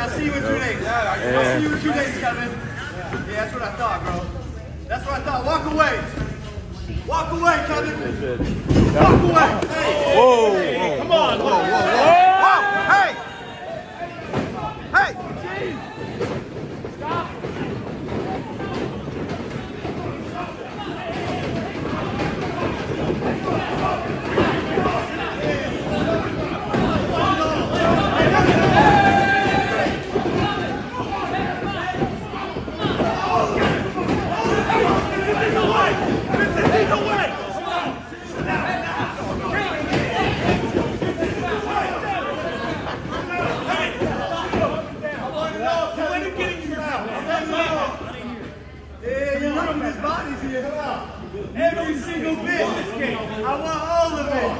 Yeah, I'll see you in two days. I'll see you in two days, Kevin. Yeah, that's what I thought, bro. That's what I thought. Walk away. Walk away, Kevin. Walk away. Hey. Whoa, Every single bit. I want all of it.